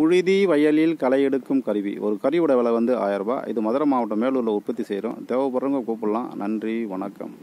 புழுதி வயலில் களை எடுக்கும் கருவி. ஒரு கருவியோட விலை வந்து ஆயிரம் இது மதுரை மாவட்டம் மேலூரில் உற்பத்தி செய்கிறோம் தேவைப்படுறவங்க கூப்பிடலாம். நன்றி. வணக்கம்.